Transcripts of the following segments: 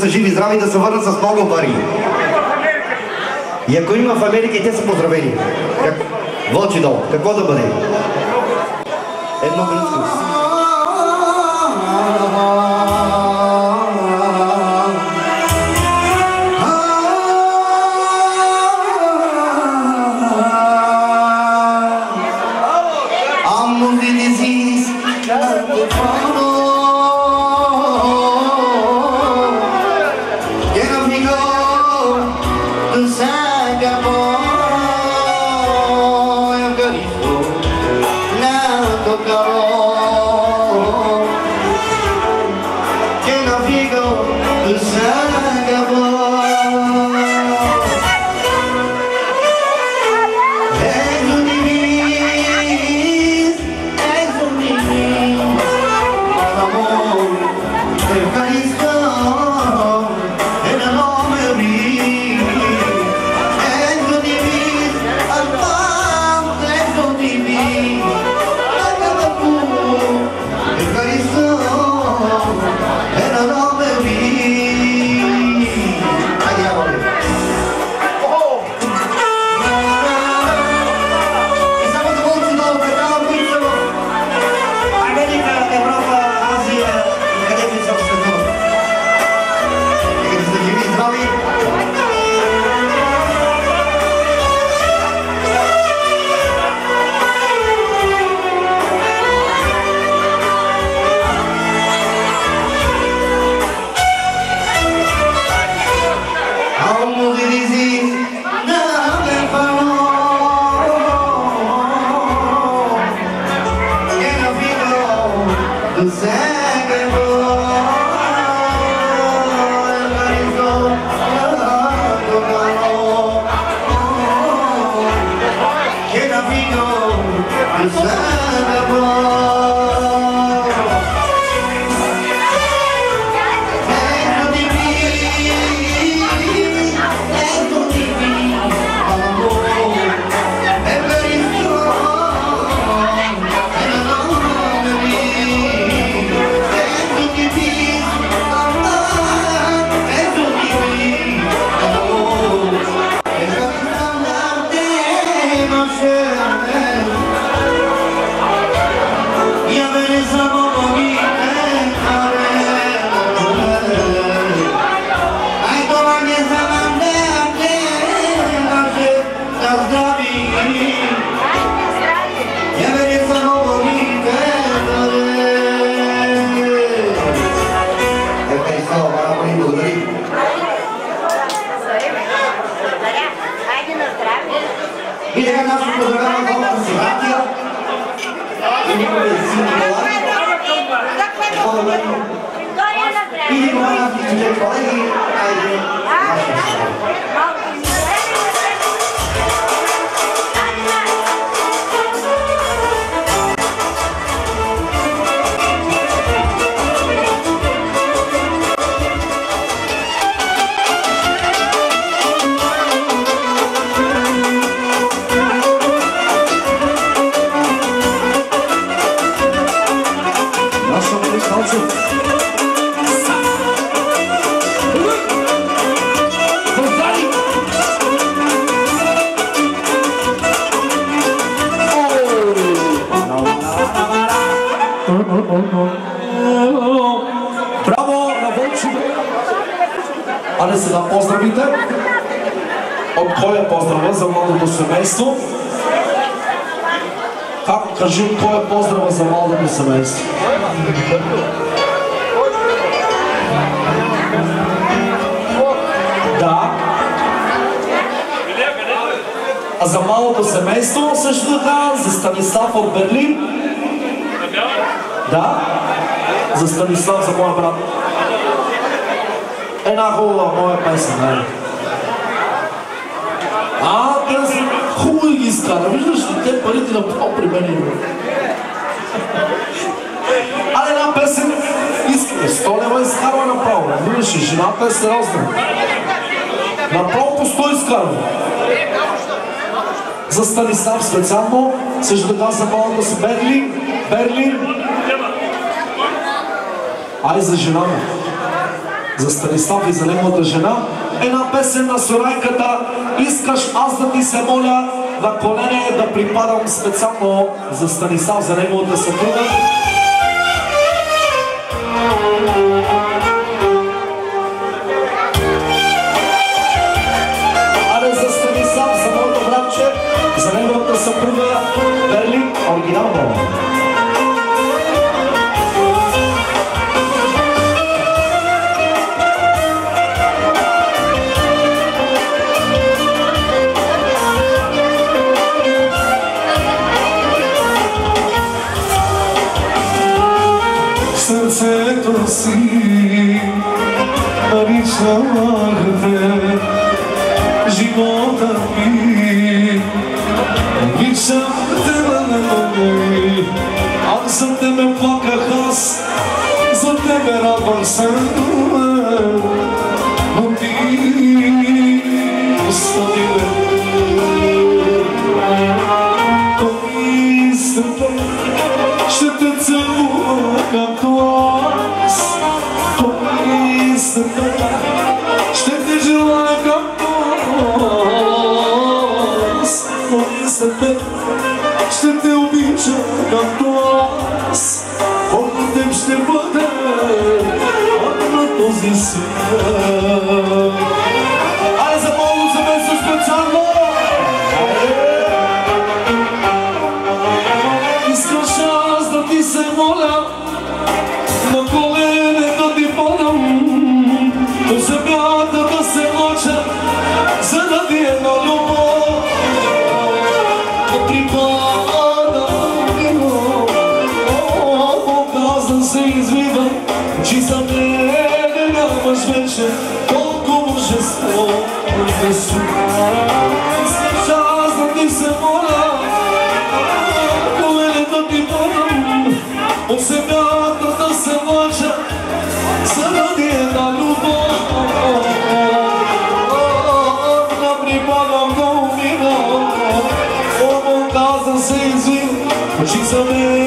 са живи, здрави да се върнат с много пари. И ако има в Америка, и те са поздравени. Как... Вълчи долу. Какво да бъде? Едно близко. взем парите на право при мен. Аре една песен искате. 100 лева е изкарва направо. Разбираш, жената е сериозна. Направо по 100 изкарва. За Станислав специално, също така за балата с Берлин. Берлин. Ай за жена му. За Станислав и за неговата жена. Една песен на Сурайката. Искаш аз да ти се моля, на колене да припадам специално за Станислав, за неговата съпруга. Am să te me placă has, să te me rabăr sărând, Как so many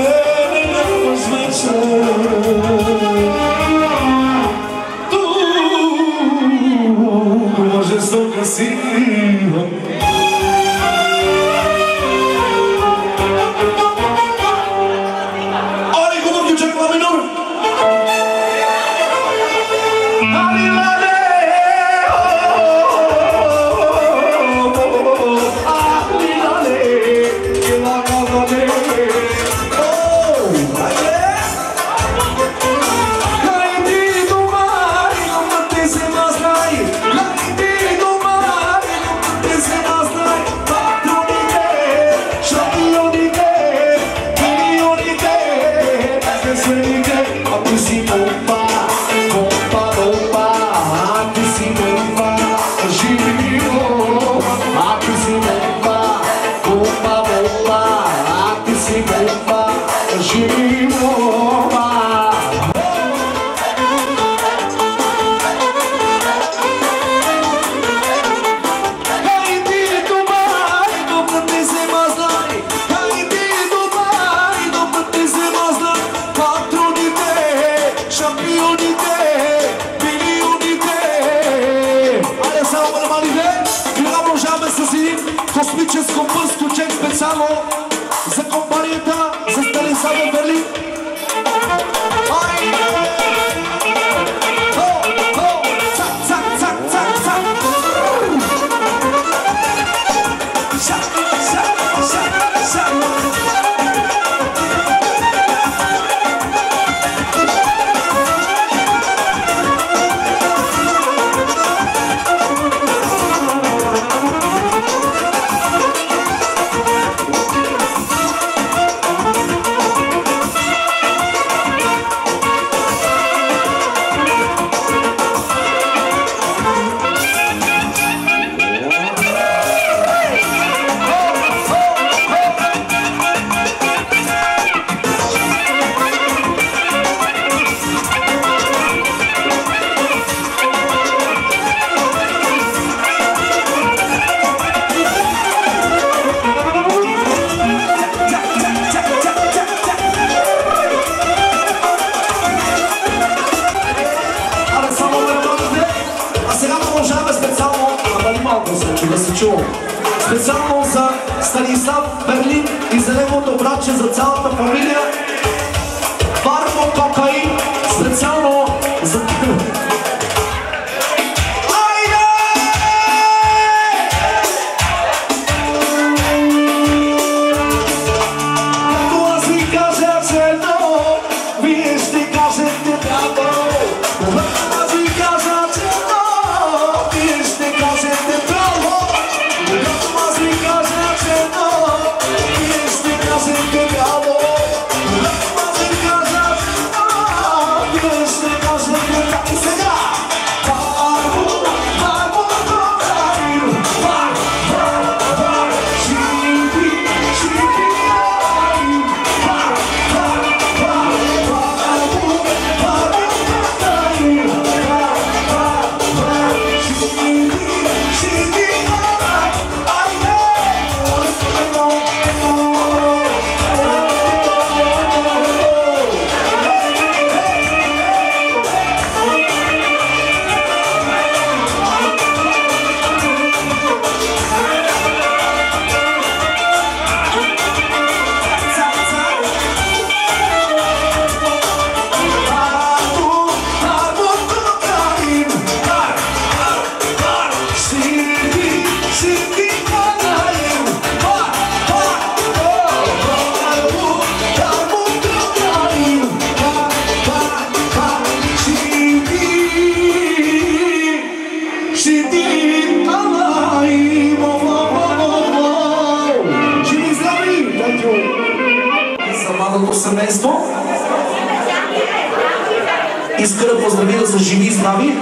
слави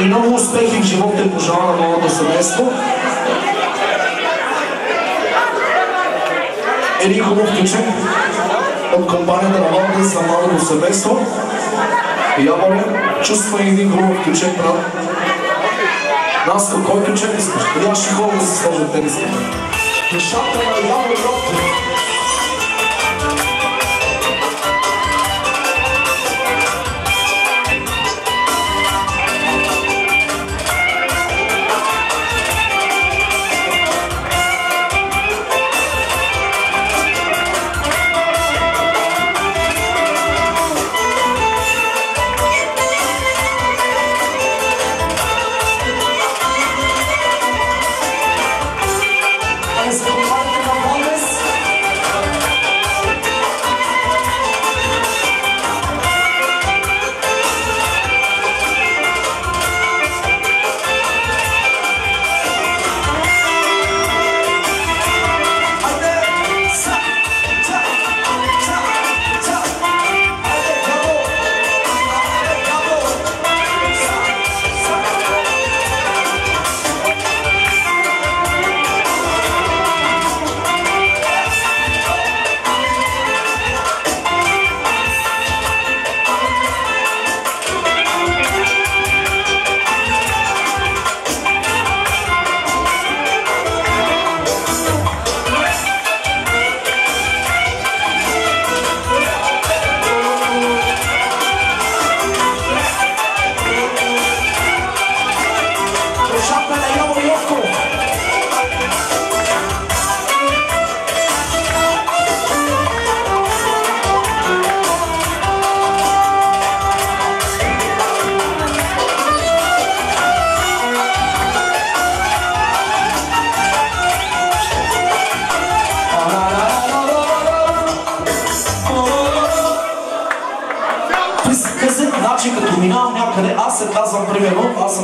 и много успехи в живота и пожелава на новото семейство. Един хубав ключен от компанията на Валден за младото семейство. Я моля, чувствай един хубав ключен, брат. Нас, кой ключен искаш? Подяваш и хубаво да се сложат тениските. Душата на Явно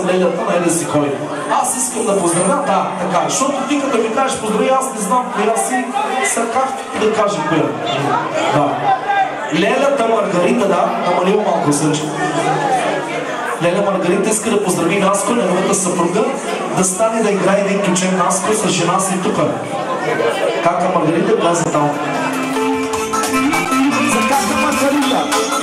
аз съм лелята на еди си кой. Аз искам да поздравя, да, така, защото ти като ми кажеш поздрави, аз не знам коя си, са как да кажа коя. Да. Лелята Маргарита, да, намалила малко слънче. Леля Маргарита иска да поздрави Наско, неговата съпруга, да стане да играе един ключен Наско с жена си тук. Кака Маргарита, там. За кака Маргарита!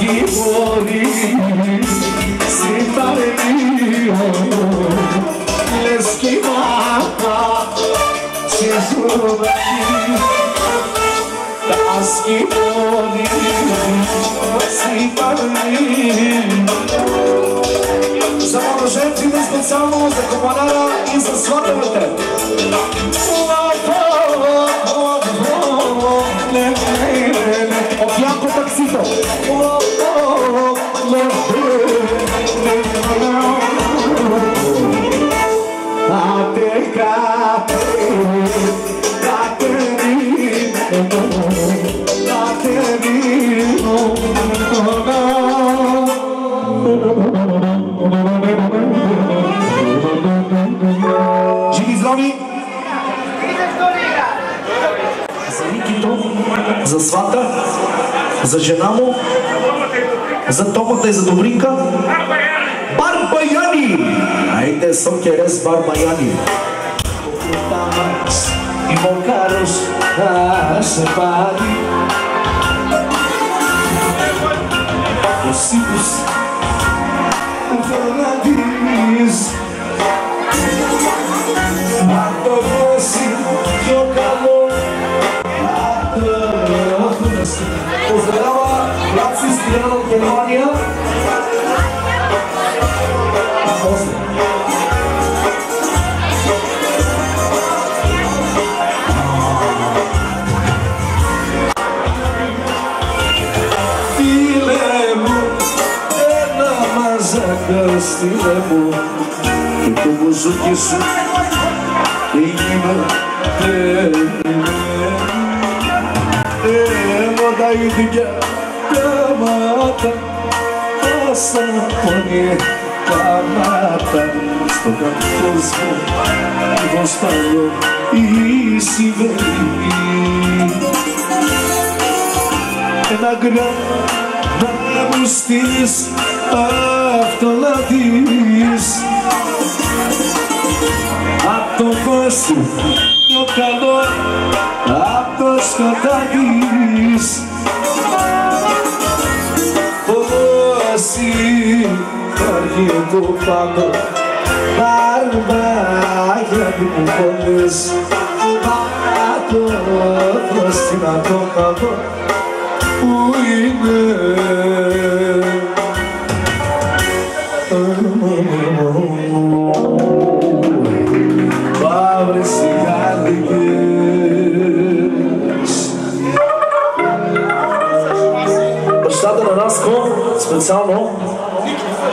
Каски води, ситаре мио, лески мака, си зубаки. Каски води, ситаре мио. За младоженците специално за команара и за сватовете. От Янко таксито. За свата, за жена му, за Томата и за Добринка. Барбаяни! Айде, сокерес Барбаяни. И Монкарос, а се φίλε μου. Και το μπουζούκι σου είναι Έχω τα ίδια πράγματα όσα πονεί τα μάτα στο καθώς μου γοστάρω η συμβαίνει ένα γκράμμα veri Na gra Na mustis Αυτολατής Απ' το φως του το καλό Απ' το σκοτάδις Όσοι αργεί το πάνω Μπαρμπάγια του που φωνές. Πάτω φως την ακόμα Που είναι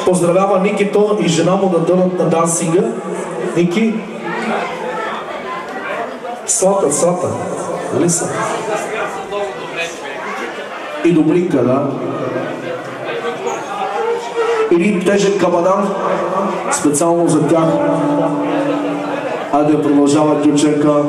поздравява Никито и жена му да дънат на дансинга. Ники, Слата, Слата, нали са? И Добринка, да. Един тежък кабадан, специално за тях. Айде продължава Дючека.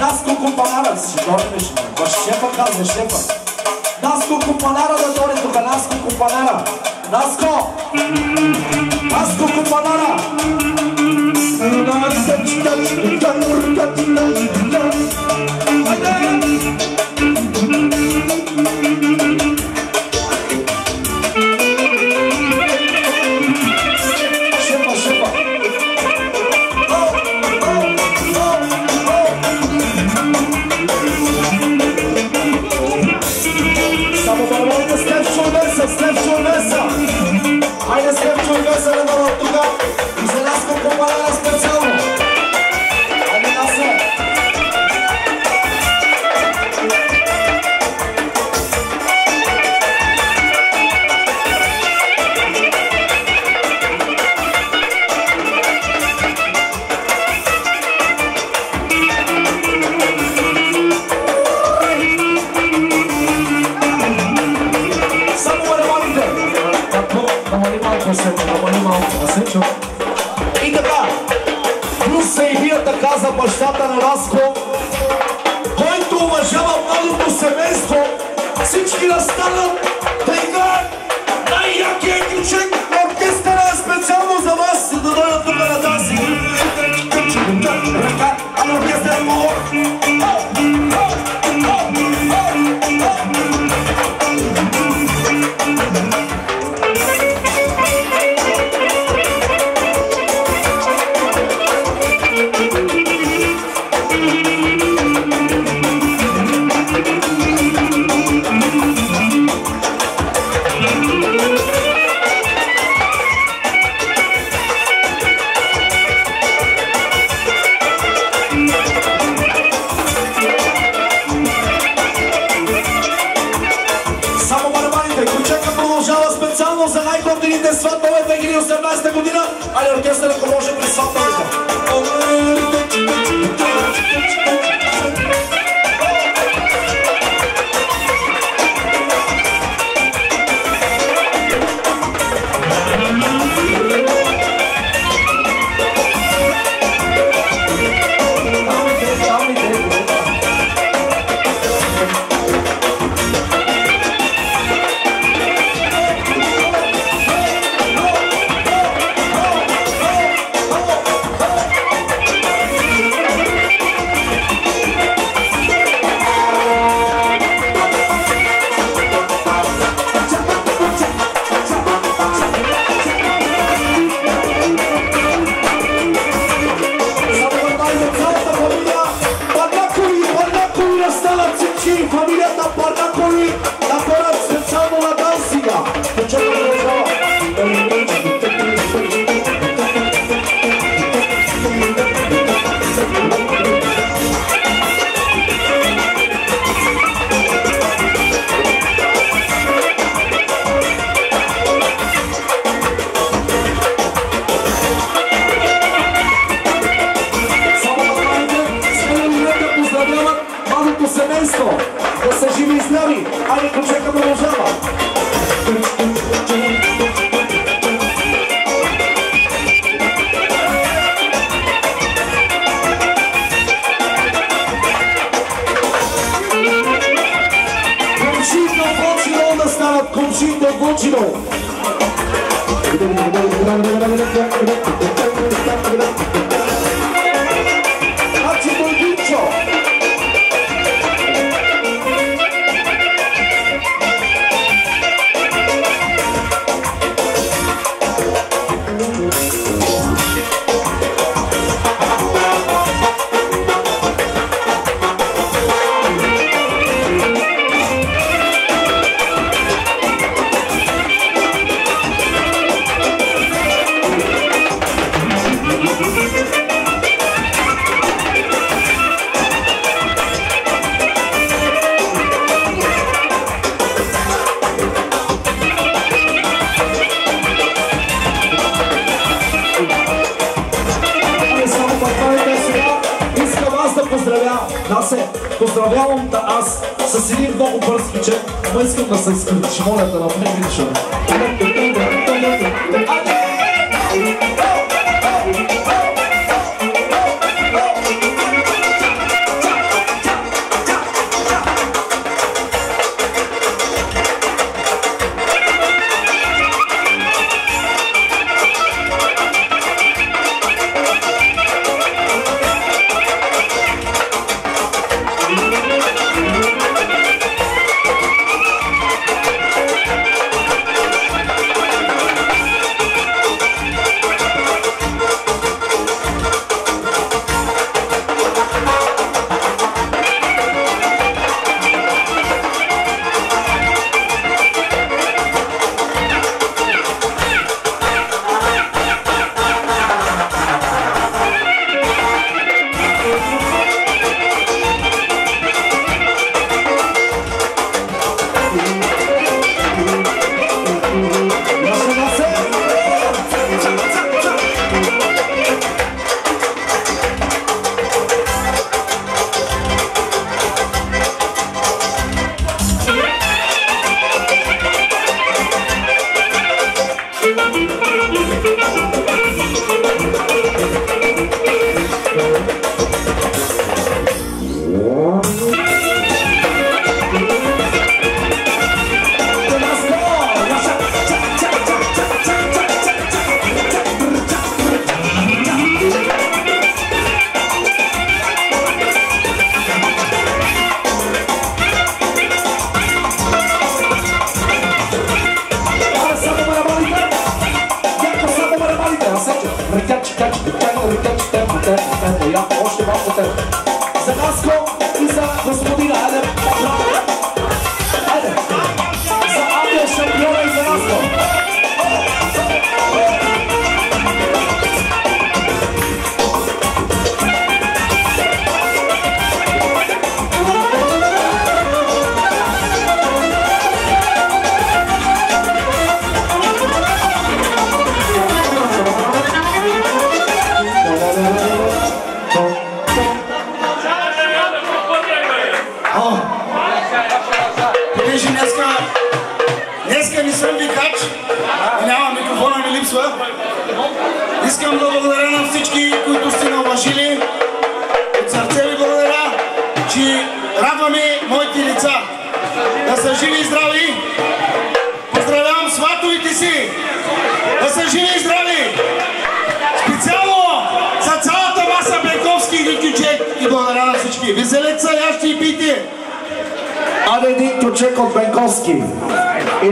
Нас го компанара, ще дойдеш, баш шепа казва, шепа. Нас го компанара да дойде тук, нас го компанара. Наско! Наско компанара! Наско компанара! Наско компанара! поздравявам да аз. С един много бърз скичек, ама искам да се изключиш, моля да напомниш.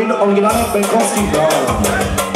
original, original, Benkovský Brown.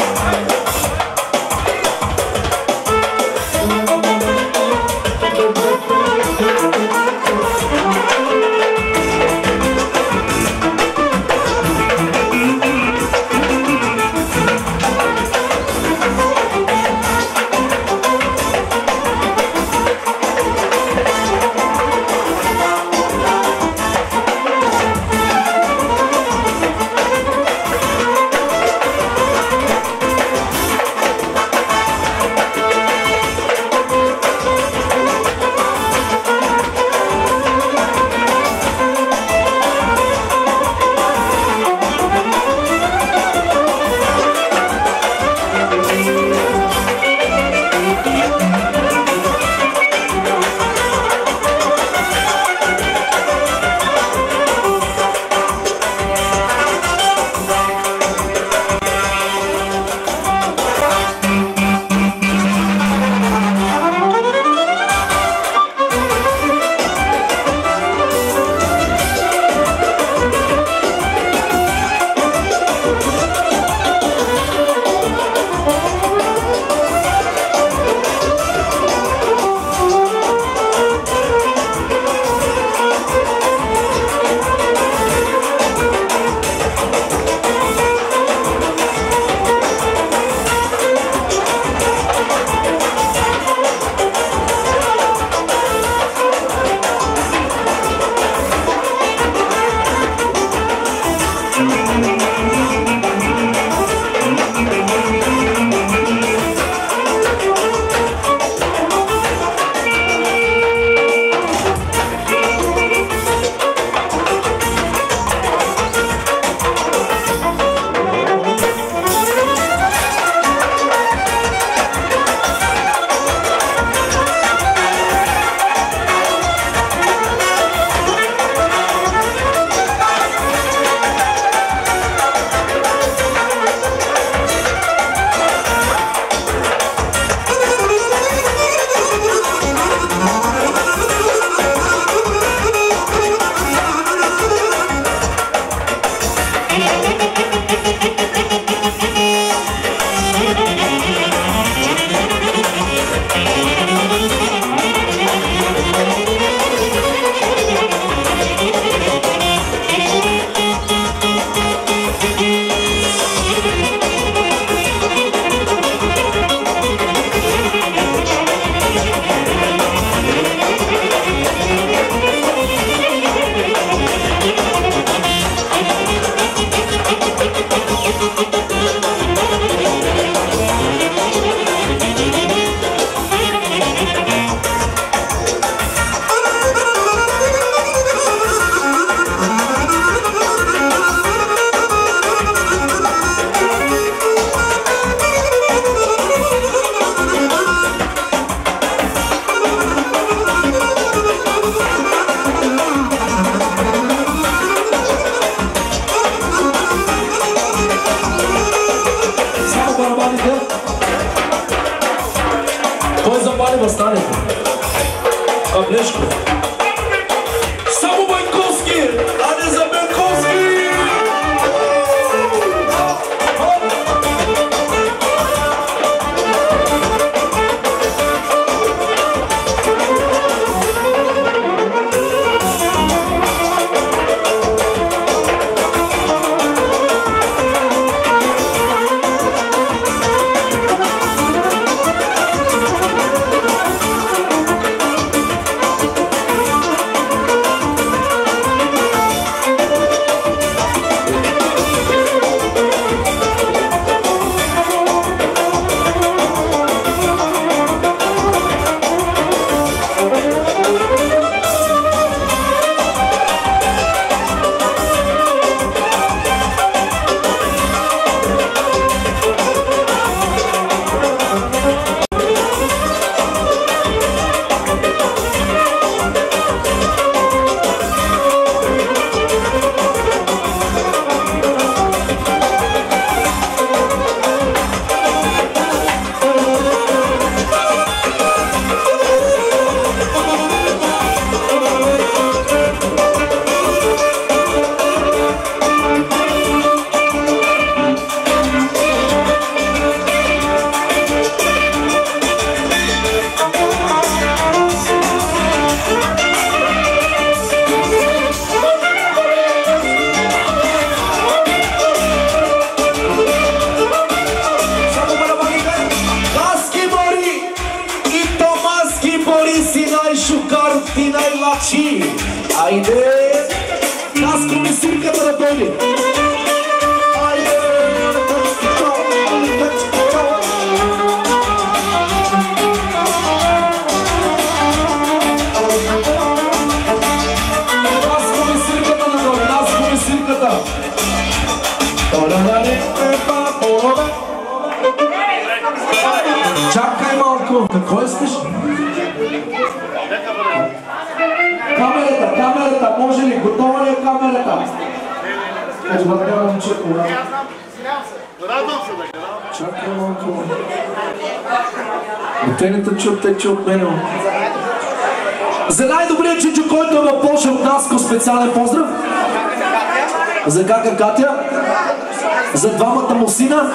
за двамата му сина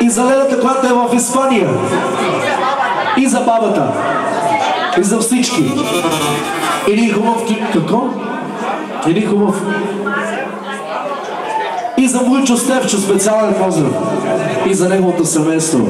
и за ледата, която е в Испания. И за бабата. И за всички. Един хубав какво? Един хубав. И за Войчо Стевчо специален поздрав. И за неговото семейство.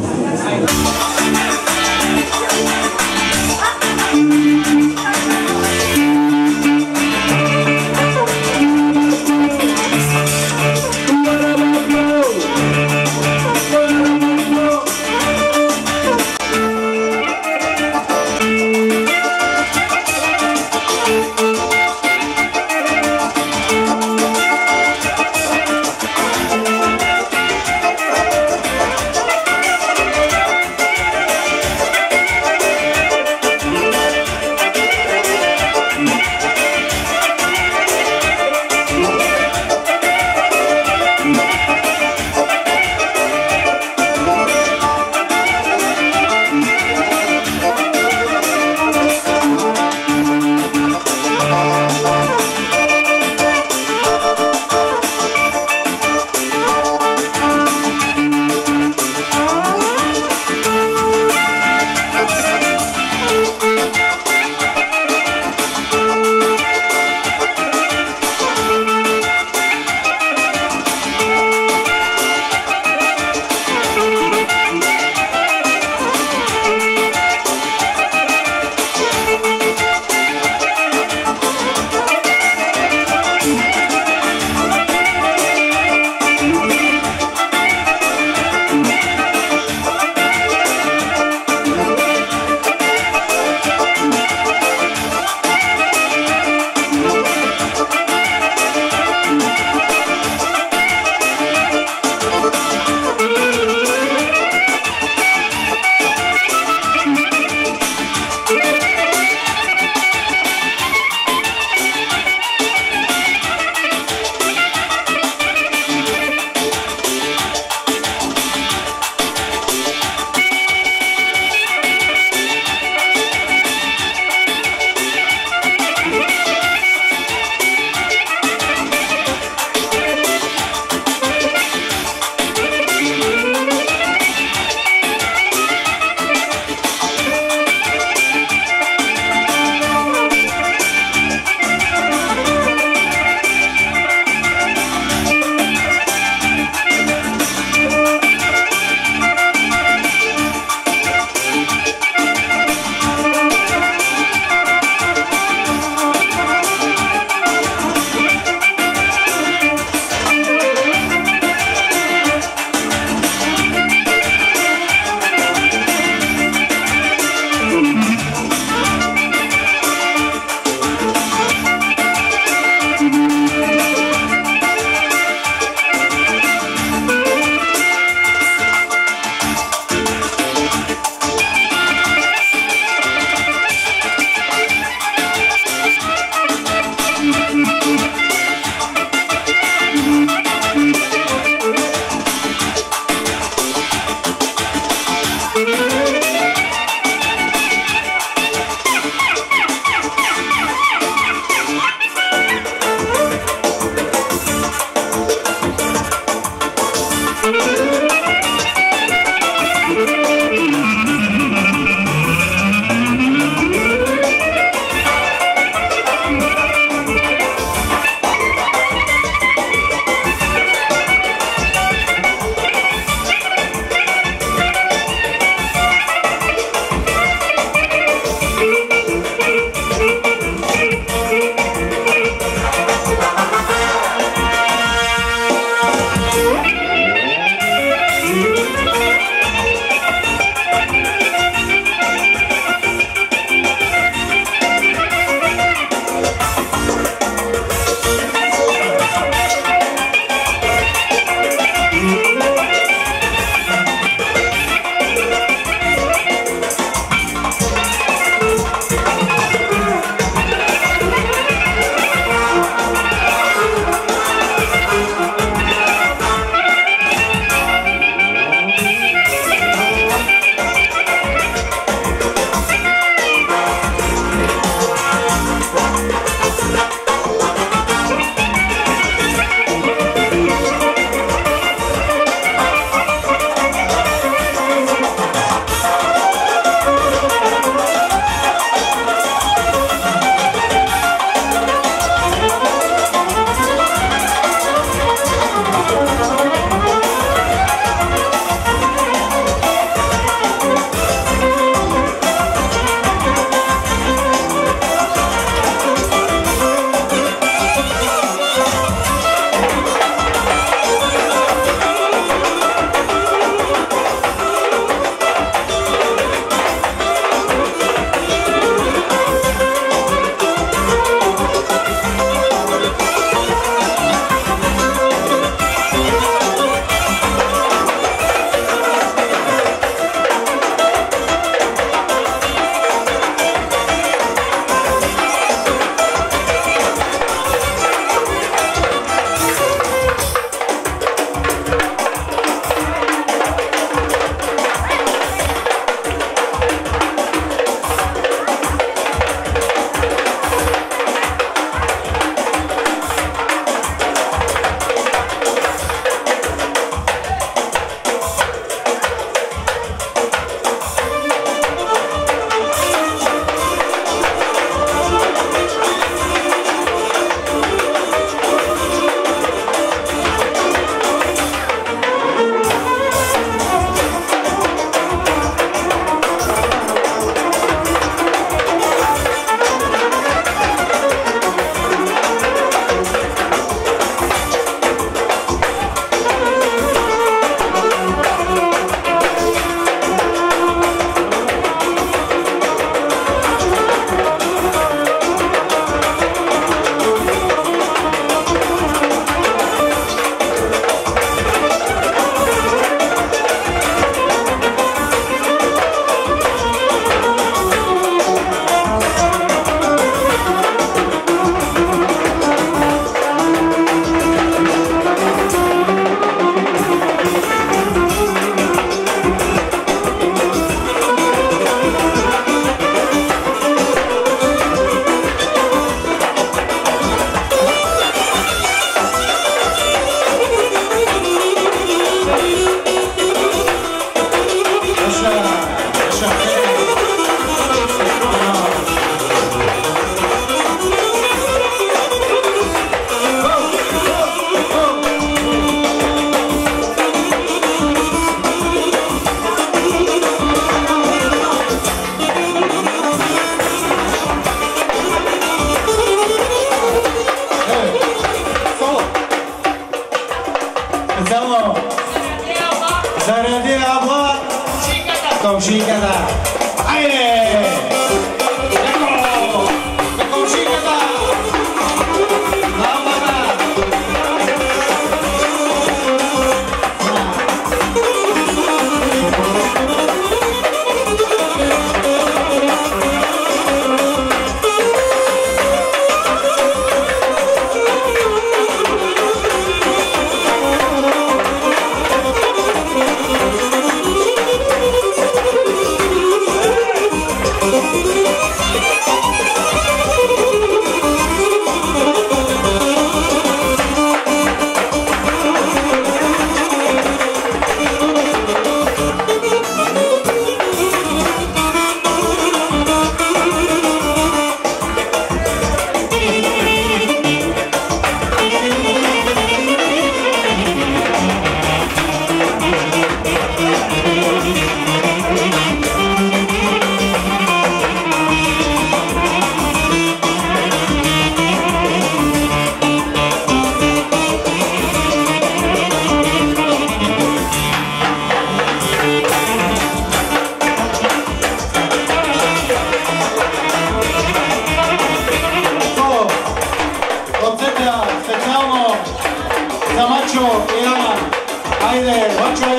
there. One drum.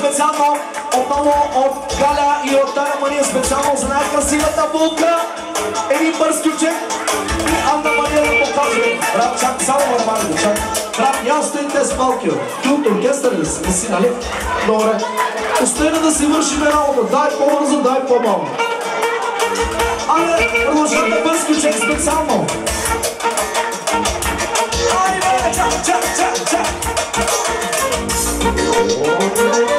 Специално отново от Галя и от Тая Мария специално за най-красивата булка. Един бърз ключек и Анна Мария да покаже. Брат, чак само нормално, чак. Брат, я стоите с малки. Ти от оркестър ли си, си, нали? Добре. Остави да си вършим работа. Дай по-бързо, дай по-малко. Айде, продължаваме бърз ключек специално. Айде, чак, чак, чак, чак. Кажи,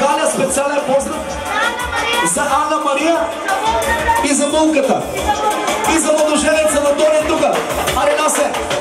Галя специален поздрав за Анна Мария и за булката. И за младоженеца на Тони тук. Аре, Насе!